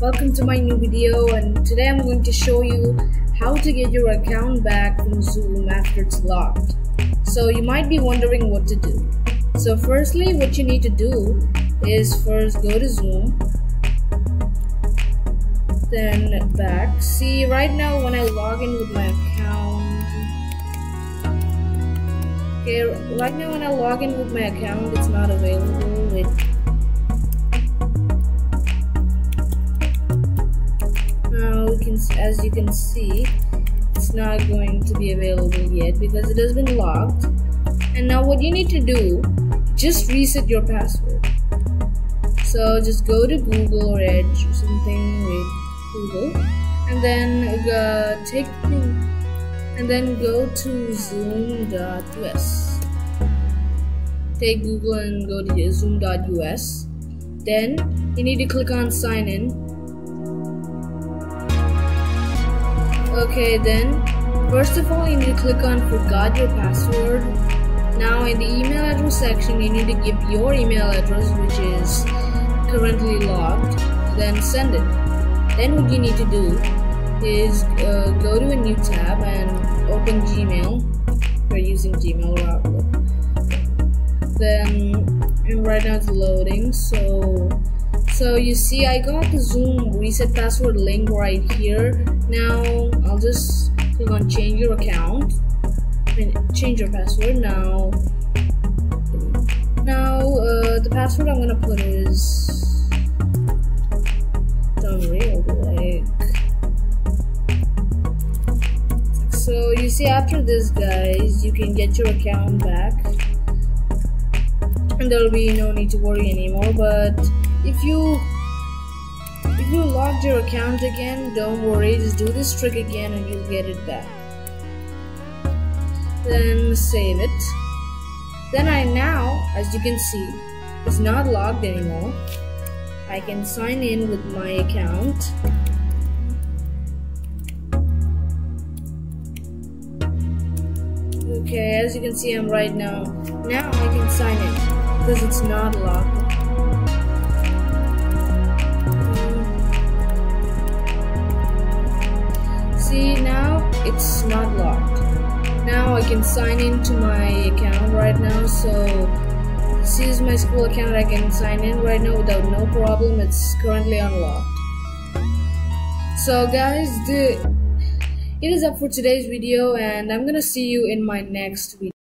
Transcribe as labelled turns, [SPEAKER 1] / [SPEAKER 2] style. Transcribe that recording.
[SPEAKER 1] welcome to my new video and today I'm going to show you how to get your account back from Zoom after it's locked. So you might be wondering what to do. So firstly what you need to do is first go to Zoom then back. See right now when I log in with my account Okay, right now when I log in with my account it's not available. Wait. As you can see it's not going to be available yet because it has been locked. And now what you need to do just reset your password. So just go to Google or Edge or something with Google and then uh, take and then go to zoom.us take Google and go to zoom.us then you need to click on sign in Okay then, first of all you need to click on forgot your password. Now in the email address section you need to give your email address which is currently logged, then send it. Then what you need to do is uh, go to a new tab and open Gmail. We're using Gmail or Outlook. Then, and right now it's loading, so so you see I got the Zoom reset password link right here. Now I'll just click on change your account. Mean, change your password now. Now uh, the password I'm gonna put is don't real so you see after this guys you can get your account back and there'll be no need to worry anymore but if you if you logged your account again don't worry just do this trick again and you'll get it back. Then save it. Then I now as you can see it's not logged anymore. I can sign in with my account. Okay as you can see I'm right now now I can sign in because it's not locked it's not locked. Now I can sign into my account right now so this is my school account. I can sign in right now without no problem. It's currently unlocked. So guys the it is up for today's video and I'm gonna see you in my next video